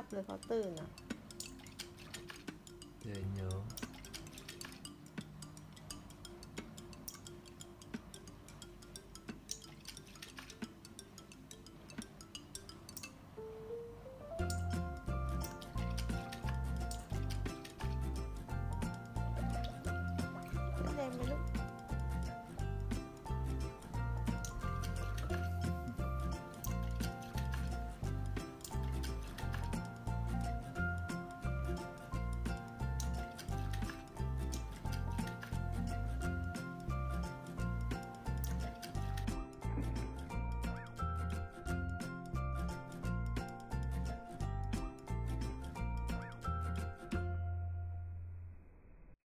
ับเลยเขาตื่นอะ เดินอยู่